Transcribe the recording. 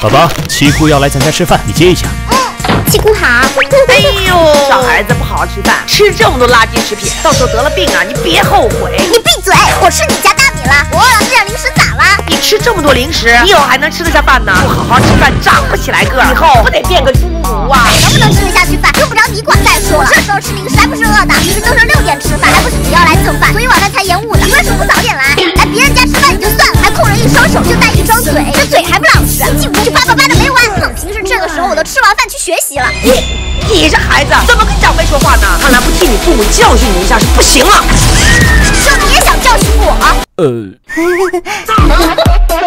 宝宝，七姑要来咱家吃饭，你接一下。七姑好。哎呦，小孩子不好好吃饭，吃这么多垃圾食品，到时候得了病啊，你别后悔。你闭嘴！我吃你家大米了，我饿了吃点零食咋了？你吃这么多零食，你以后还能吃得下饭呢？不好好吃饭，长不起来个儿，以后不得变个侏儒啊？能不能吃得下去饭，用不着你管。再说了，这时候吃零食还不是饿的？平时都是六点吃饭，还不是你要来蹭饭，所以晚饭才延误的。你为什么不早都吃完饭去学习了。你，你这孩子怎么跟长辈说话呢？看来不替你父母教训你一下是不行了。就你也想教训我？呃。